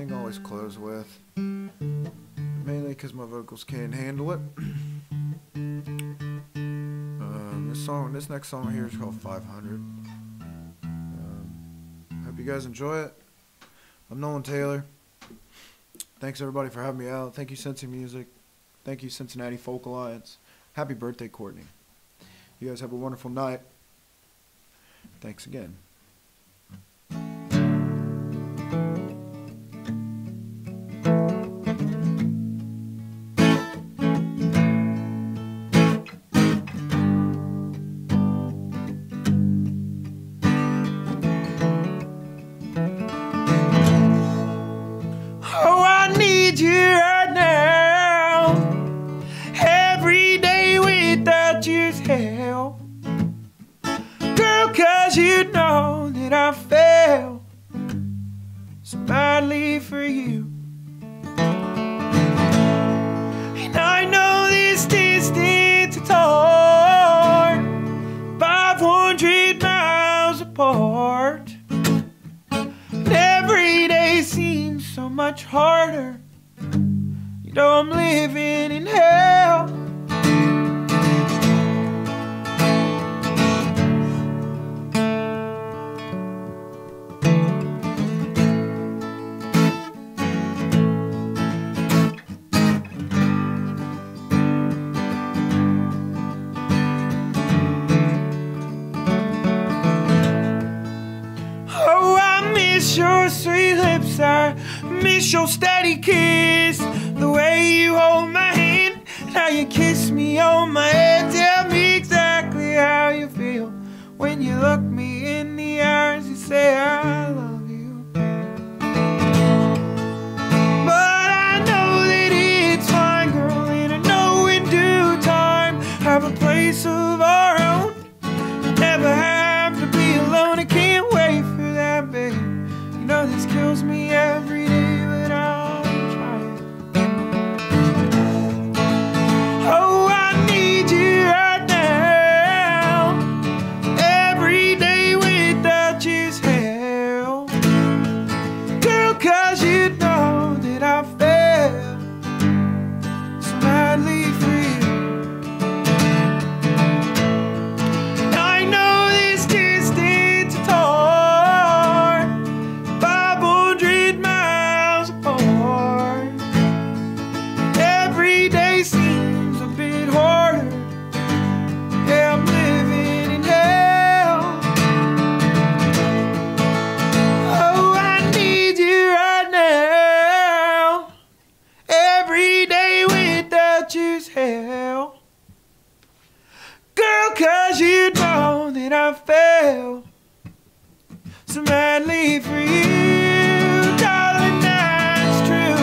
thing always close with. Mainly because my vocals can't handle it. Um, this song, this next song here is called 500. Um, hope you guys enjoy it. I'm Nolan Taylor. Thanks everybody for having me out. Thank you, Cincy Music. Thank you, Cincinnati Folk Alliance. Happy birthday, Courtney. You guys have a wonderful night. Thanks again. Cause you know that I fell so badly for you. And I know this distance is hard, 500 miles apart. And every day seems so much harder. You know I'm living in hell. I miss your sweet lips. I miss your steady kiss. The way you hold my hand, how you kiss me on my head. Tell me exactly how you feel when you look me in the eyes. You say I love you. But I know that it's fine, girl, and I know in due time have a place of did I fail so madly for you, darling? That's true.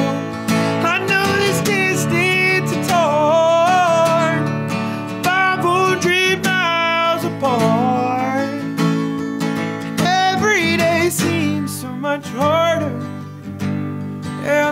I know torn, five hundred miles apart. Every day seems so much harder. Yeah,